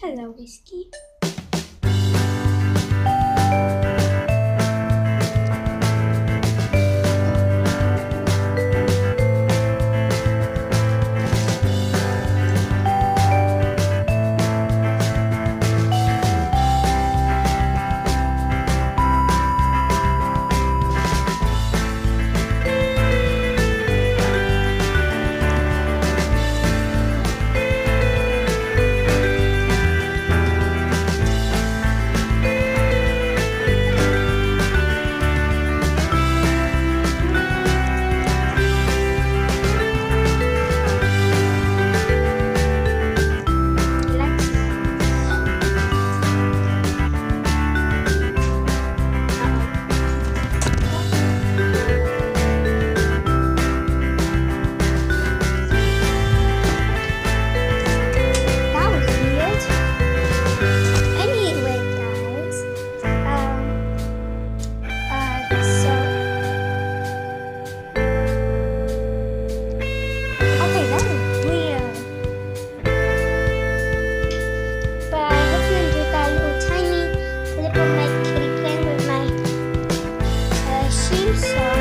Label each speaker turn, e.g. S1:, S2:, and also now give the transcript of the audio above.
S1: Hello, Whiskey. seesaw.